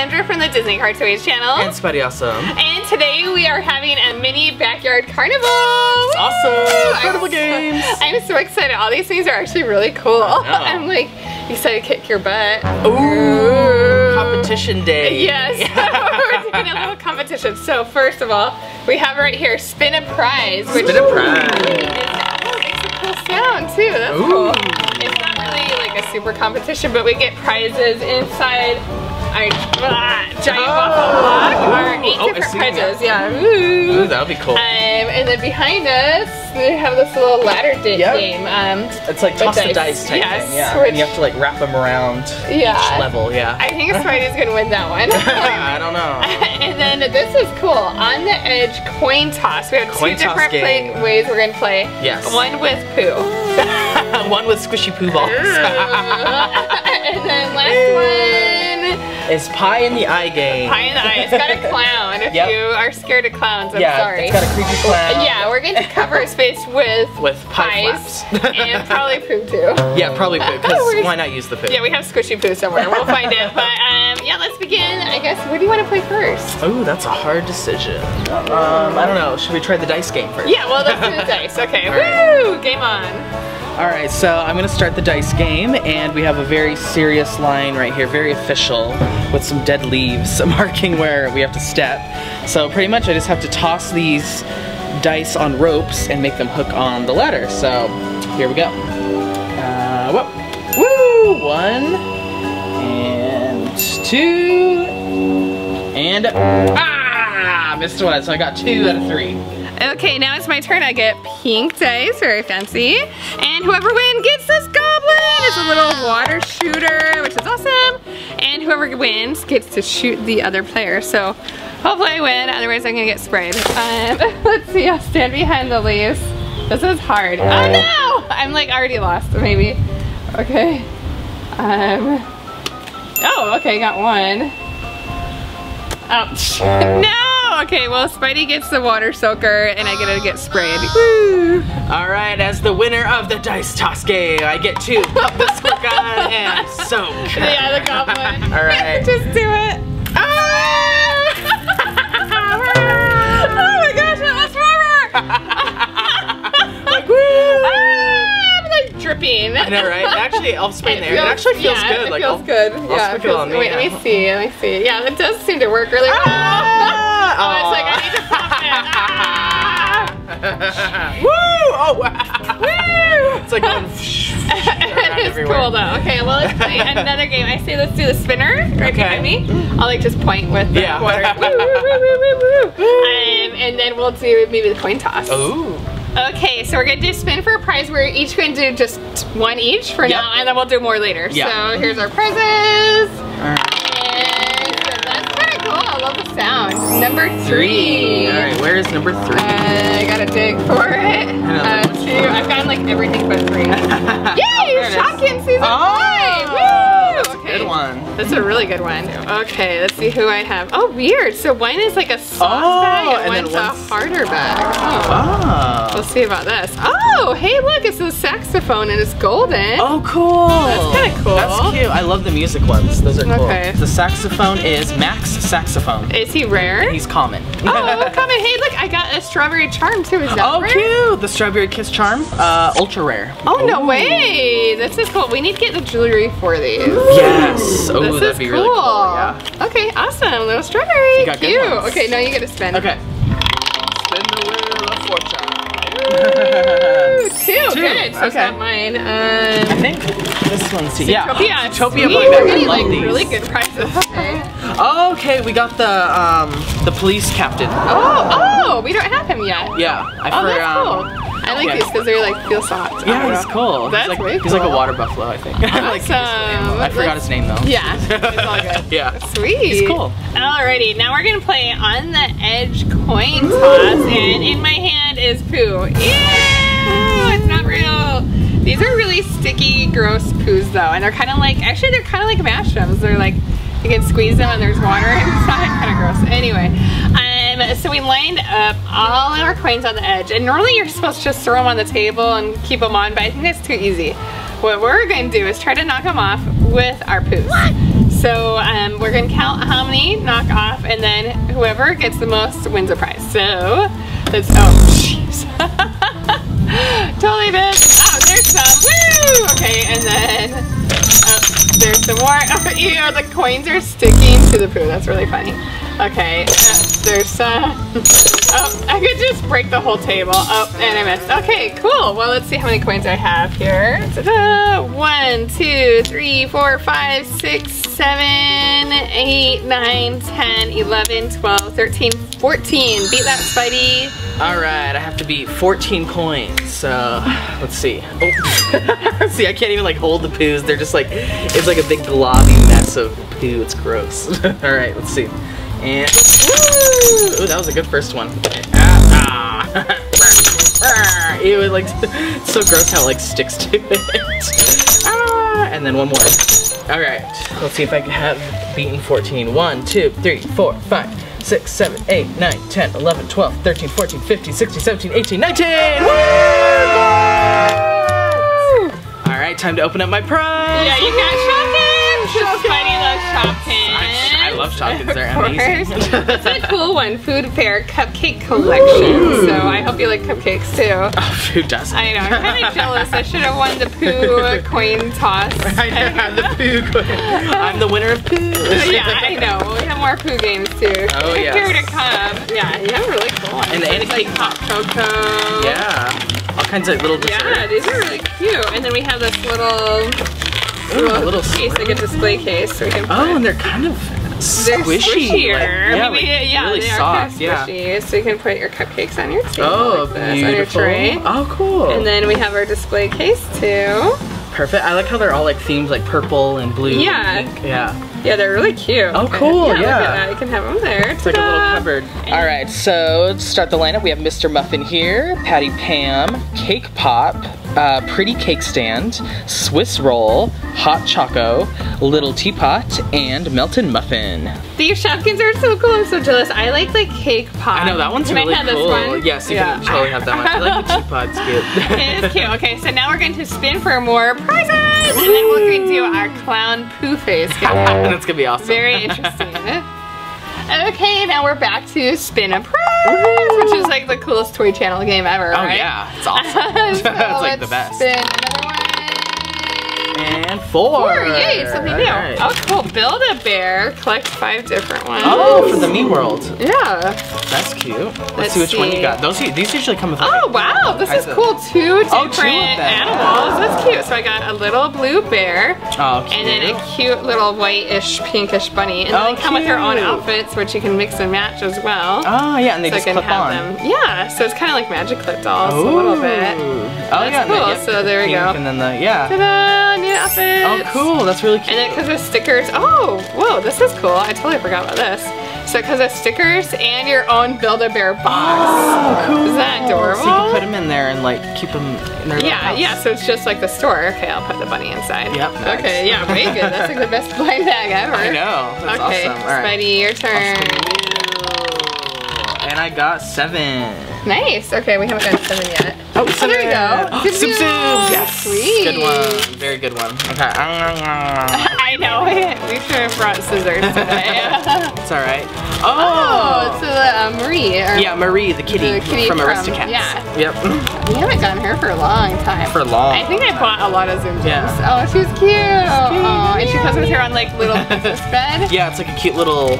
Sandra from the Disney Car Toys channel. And Spidey Awesome. And today we are having a mini backyard carnival. Awesome! Carnival I'm games! So, I'm so excited. All these things are actually really cool. I'm like excited to kick your butt. Ooh! Competition day. Yes, we're doing a little competition. So first of all, we have right here spin a prize. Which Spin a prize. Oh, it makes a cool sound too. That's Ooh. cool. It's not really like a super competition, but we get prizes inside our ah, giant waffle block. Our eight Oh, different prizes. yeah. Ooh. Ooh, that would be cool. Um, and then behind us, we have this little ladder Yep. game. Um, it's like toss the dice. dice type Yes, thing. Yeah. And you have to like wrap them around Yeah. each level. Yeah. I think Spidey's gonna win that one. I don't know. and then this is cool. On the edge coin toss. We have Coin two different play- ways we're gonna play. Yes. One with poo. One with squishy poo balls. and then last one. It's pie in the eye game. Pie in the eye. It's got a clown. If Yep. you are scared of clowns, I'm yeah, sorry. it's got a creepy clown. yeah, we're going to cover his face with With pie pies and probably poo too. Yeah, probably poo. Because why not use the poo? Yeah, we have squishy poo somewhere. We'll find it. But um, yeah, let's begin. I guess. What do you want to play first? Oh, that's a hard decision. Um, I don't know. Should we try the dice game first? Yeah, well, let's do the dice. Okay. Right. Woo! Game on. All right, so I'm gonna start the dice game, and we have a very serious line right here, very official, with some dead leaves marking where we have to step. So pretty much, I just have to toss these dice on ropes and make them hook on the ladder. So here we go. Uh, whoop. Woo! One and two and ah, missed one. So I got two out of three. Okay, now it's my turn. I get pink dice, very fancy. And whoever wins gets this It's a little water shooter, which is awesome. And whoever wins gets to shoot the other player. So hopefully I win, otherwise I'm gonna get sprayed. Um, let's see, I'll stand behind the leaves. This is hard. Oh no! I'm like already lost, maybe. Okay. Um, oh, okay, got one. Ouch. no! Okay, well, Spidey gets the water soaker and I get to get sprayed. Woo! All right, as the winner of the dice toss game, I get to pop the squirt gun and soak. Yeah, the goblin. All right. Just do it. Ah! oh my gosh, that lasts forever! Like, woo! Ah, I'm like dripping. I know, right? Actually, I'll spray in there. It actually feels yeah, good. It like, feels I'll, good. I'll yeah, it feels, Wait, let me see. Let me see. Yeah, it does seem to work really well. Ah! Oh, it's like I need to pop it. Ah! Woo! Oh, wow. Woo! It's like going whoosh, whoosh around it is everywhere. cool though. Okay, well let's play another game. I say let's do the spinner right Okay. behind me. I'll like just point with the Yeah. water. Woo, woo, woo, woo, woo, woo. Um, and then we'll do maybe the coin toss. Ooh. Okay, so we're gonna do spin for a prize. We're each gonna do just one each for Yep. now, and then we'll do more later. Yeah. So here's our prizes. All right. And so that's kind of cool. I love the sound. Number three. All right, where is number three? Uh, I gotta dig for it. Uh, two. I've gotten like everything but three. Yay! it is. Shotgun season Oh, That's a really good one. Okay, let's see who I have. Oh, weird. So one is like a soft Oh, bag and, and one's one's- a harder bag. Oh. Oh. We'll see about this. Oh, hey, look, it's a saxophone and it's golden. Oh, cool. That's kinda cool. That's cute. I love the music ones. Those are cool. Okay. The saxophone is Max Saxophone. Is he rare? He's common. oh, come in. Hey, look, I got a strawberry charm too. Is that Oh, rare? cute! The strawberry kiss charm, uh, ultra rare. Oh, no way. This is cool. We need to get the jewelry for these. Yes. Oh, this that'd is be cool. really cool. Yeah. Okay, awesome. Little strawberry. You got good Cute. ones. Okay, now you get to spin. Okay. Spin the wheel of fortune. Two. Two. Good. So it's Okay. not mine. I Um, think this one's too. Yeah. Zootopia. Zootopia Sweet. Boy Band. We're I getting love like these. really good prizes. Okay. Okay, we got the um the police captain. Oh, oh, we don't have him yet. Yeah. I Oh, for, that's um, cool. I like yeah. these because they're like feel soft. Yeah, he's know. cool. That's he's like, way He's like a water buffalo, I think. like, Awesome. I forgot his name though. Yeah, it's all good. Yeah. Sweet. He's cool. Alrighty, now we're gonna play on the edge coin toss, and in my hand is poo. Ew, it's not real. These are really sticky, gross poos though, and they're kind of like, actually they're kind of like mushrooms. They're like, you can squeeze them and there's water inside, kind of gross. Anyway, um, so we lined up all of our coins on the edge, and normally you're supposed to just throw them on the table and keep them on, but I think that's too easy. What we're going to do is try to knock them off with our poos. So um, we're gonna count how many knock off, and then whoever gets the most wins a prize. So let's. Oh, jeez. Coins are sticking to the poo. That's really funny. Okay, uh, there's some. Oh, I could just break the whole table. Oh, and I missed. Okay, cool. Well, let's see how many coins I have here. One, two, three, four, five, six, seven, eight, nine, ten, eleven, twelve, thirteen, fourteen. Beat that, Spidey. All right, I have to beat 14 coins. So let's see. Oh. see, I can't even like hold the poos. They're just like, it's like a big globby mess of poo. It's gross. All right, let's see. And, ooh, that was a good first one. Ah, ah. It like, so gross how it like sticks to it. Ah, and then one more. All right, let's see if I can have beaten 14. 1, 2, 3, 4, 5, 6, 7, 8, 9, 10, 11, 12, 13, 14, 15, 16, 17, 18, 19! Woo! All right, time to open up my prize. Yeah, you got Shopkins! Shopkins! Spidey loves Shopkins. Love Shopkins, they're amazing. That's a cool one, Food Fair Cupcake Collection. Hmm. So I hope you like cupcakes too. Oh, who doesn't? I know, I'm kind of jealous. I should have won the poo coin toss. I know, the poo coin. I'm the winner of poo. Oh, yeah, I know. We have more poo games too. Oh, yes. Here to come. Yeah, you have really cool ones. And the There's, like Anna hot cocoa. Yeah, all kinds of little desserts. Yeah, these are really cute. And then we have this little, Ooh, a little case, like a display case, so we can. Oh, and they're kind of squishy. squishier. Like, yeah, Maybe, like, yeah, really they are soft. kind of yeah. squishy, so you can put your cupcakes on your table Oh, like this, on your tray. Oh, cool. And then we have our display case too. Perfect. I like how they're all like themed like purple and blue. and Yeah. pink. Yeah. Yeah, they're really cute. Oh, cool, yeah. at that. You can have them there. It's like a little cupboard. All right, so to start the lineup, we have Mr. Muffin here, Patty Pam, Cake Pop, uh, Pretty Cake Stand, Swiss Roll, Hot Choco, Little Teapot, and Melton Muffin. These Shopkins are so cool. I'm so jealous. I like the cake pop. I know that one's Can really I have cool. This one? Yes, you Yeah. can totally have that one. I like the teapot's cute. it is cute. Okay, so now we're going to spin for more prizes, and then we're going to do our clown poo face game. That's gonna be awesome. Very interesting. okay, now we're back to spin a prize, which is like the coolest toy channel game ever. Oh right? yeah, it's awesome. so That's like the best. Spin another one. And four. Four, yay, something new. Alright. Oh, cool. Build a bear. Collect five different ones. Oh, for the Me World. Yeah. That's cute. Let's, Let's see which one you got. Those these usually come with. Oh, wow. This is cool. Two Oh, two different them. animals. That's cute. So I got a little blue bear. Oh, cute. And then a cute little whitish, pinkish bunny. And then Oh, they come with their own outfits, which you can mix and match as well. Oh yeah, and they so I just can clip have on. them. Yeah, so it's kind of like Magic Clip dolls a little bit. Oh That's yeah, then, cool. yep, So there we go. And then the yeah. Ta-da! New outfits. Oh cool, that's really cute. And then because of stickers, oh, whoa, this is cool. I totally forgot about this. So because of stickers and your own Build-A-Bear box. Oh, cool. Isn't that adorable? So you can put them in there and like keep them in their Yeah, house. yeah, so it's just like the store. Okay, I'll put the bunny inside. Yep, nice. Okay, yeah, way good. That's like the best blind bag ever. I know. That's okay, awesome. All right. Spidey, your turn. And I got seven. Nice. Okay, we haven't got seven yet. Oh, oh there we go. Oh, Tsum, Tsum. Yes. Sweet. Good one. Very good one. Okay. I know. We should have brought scissors today. it's all right. oh, Oh. it's a uh, Marie. Or, yeah, Marie, the kitty, The kitty from from- Aristocats. yeah. Yep. We haven't gotten her for a long time. For long. I think I bought a lot of Tsum Tsums. Yeah. Oh, she's cute. Oh, and she comes with her on like little princess bed. Yeah, it's like a cute little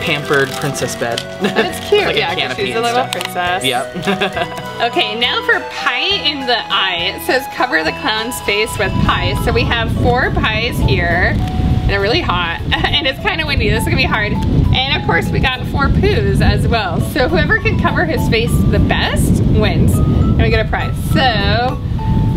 pampered princess bed. That's cute. like yeah, a she's a little stuff. princess. Yep. Okay, now for pie in the eye. It says cover the clown's face with pie. So we have four pies here. And really hot. and it's kind of windy. This is gonna be hard. And of course we got four poos as well. So whoever can cover his face the best wins. And we get a prize. So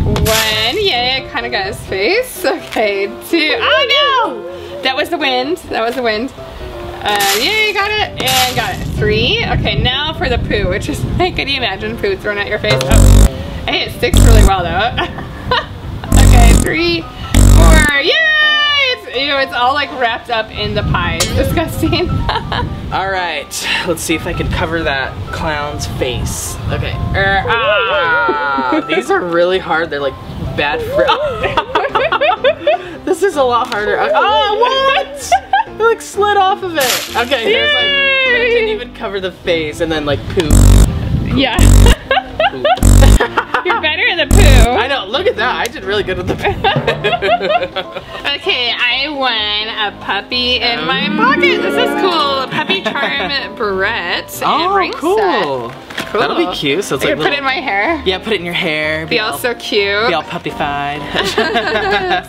one, yay, I kind of got his face. Okay, two, oh no! That was the wind. That was the wind. Uh, yay, got it, and got it. Three. Okay, now for the poo, which is like, can you imagine poo thrown at your face? Oh. Hey, it sticks really well though. okay, three, four, yay! You know, it's all like wrapped up in the pie. It's disgusting. All right, let's see if I can cover that clown's face. Okay. Er, ah, these are really hard. They're like bad for. this is a lot harder. Oh, what? It like slid off of it. Okay, here's like, Yay! it didn't even cover the face and then like poop. Yeah. poop. You're better in the poo. I know, look at that. I did really good with the poop. Okay, I won a puppy in my oh. pocket. This is cool. Puppy Charm barrette oh, cool. set. Cool. That'll be cute. So it's I like can put little- it in my hair. Yeah, put it in your hair. Be all so cute. be all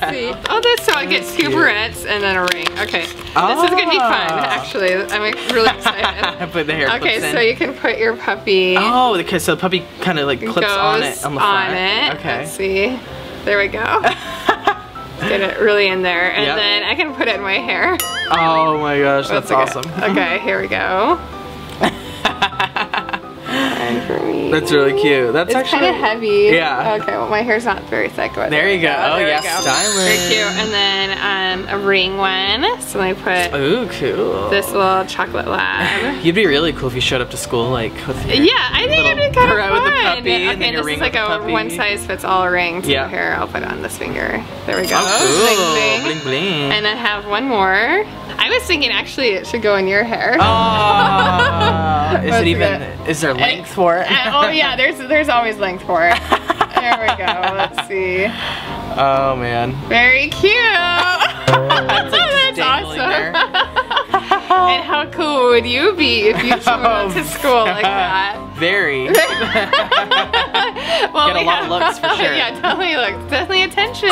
see. Oh, this so I get two barrettes and then a ring. Okay, this is gonna be fun. Ah. Actually, I'm really excited. I put the hair Okay, clips in. so you can put your puppy. Oh, okay, so the puppy kind of like clips on it on the front. it. Okay. Let's see. There we go. Get it really in there, and Yep. then I can put it in my hair. Oh my gosh, that's okay. awesome. Okay, here we go. For me. That's really cute. That's It's actually kind of heavy. Yeah. Okay, well my hair's not very thick. But There you go. Oh, there yeah, stylish. Very cute. And then um, a ring one. So me put Ooh, cool. this little chocolate lab. You'd be really cool if you showed up to school like with your Yeah, I think it'd be kind of fun. with the puppy okay, and then this is like the a one size fits all ring. So Yeah. here, I'll put it on this finger. There we go. Oh, Bling, bling. Bling bling. And I have one more. I was thinking actually it should go in your hair. Oh, is Let's it even? Is there length for it? Uh, oh yeah, there's there's always length for it. There we go. Let's see. Oh man. Very cute. It's like That's awesome. and how cool would you be if you went up to school like that? Very. well, Get a we lot of looks for sure. yeah, definitely looks, definitely attention.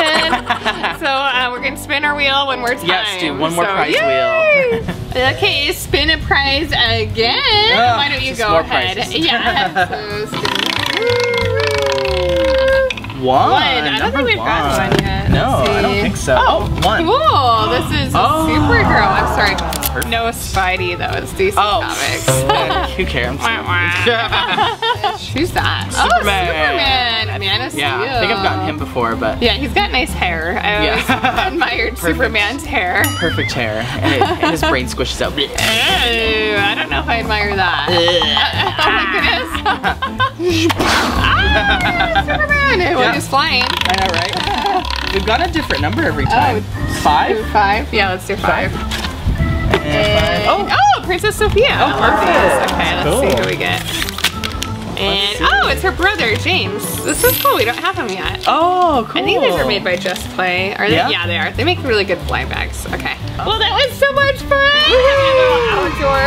so uh, we're gonna spin our wheel one more time. Yes, do one more So, prize yay! Okay, spin a prize again. Why don't you go ahead? prizes. Yeah. So spin. One. One. I don't think we've gotten one yet. No, I don't think so. Oh, one. Cool. This is Oh. Supergirl. I'm sorry. Perfect. No Spidey though. It's DC Oh, Comics. who cares? Who's that? Oh, Superman. Superman. Man of yeah, I think I've gotten him before, but Yeah, he's got nice hair. I always Yeah. admired Perfect. Superman's hair. perfect hair, and, it, and his brain squishes out. Ew, I don't know if I admire that. oh my goodness. Superman. Well, Yeah. he's flying. I know, right? We've got a different number every oh, time. Do Five. five? Yeah, let's do five. And Oh, oh, Princess Sofia. Oh, perfect. Okay, let's see who we get. And oh, it's her brother James. This is cool. We don't have him yet. Oh, cool. I think these are made by Just Play. Are they? Yeah? Yeah, they are. They make really good fly bags. Okay. Oh. Well, that was so much fun. Having a little outdoor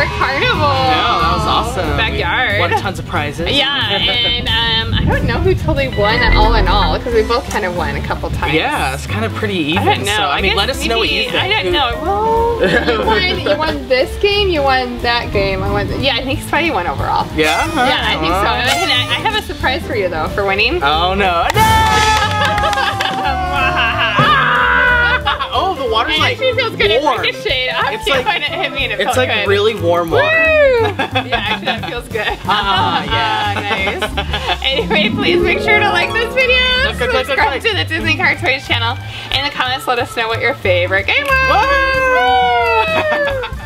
tons of prizes. Yeah, and um, I don't know who totally won all in all because we both kind of won a couple times. Yeah, it's kind of pretty even. I don't know. So I, mean, let us know what you think. I don't know. Well, you won. You won this game. You won that game. I won. Yeah, I think Spidey won overall. Yeah. Yeah, I think so. I, I have a surprise for you though for winning. Oh no! No! oh, the water's And like feels good. It's warm. like a shade. I It's like- it hit me and it It's like good. really warm Woo! Water. yeah, actually that feels good. Ah, yeah. nice. Anyway, please make sure to like this video, Click, click, click, subscribe click. to the Disney Car Toys channel, in the comments let us know what your favorite game was. Woo!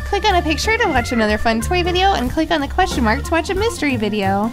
Click on a picture to watch another fun toy video and click on the question mark to watch a mystery video.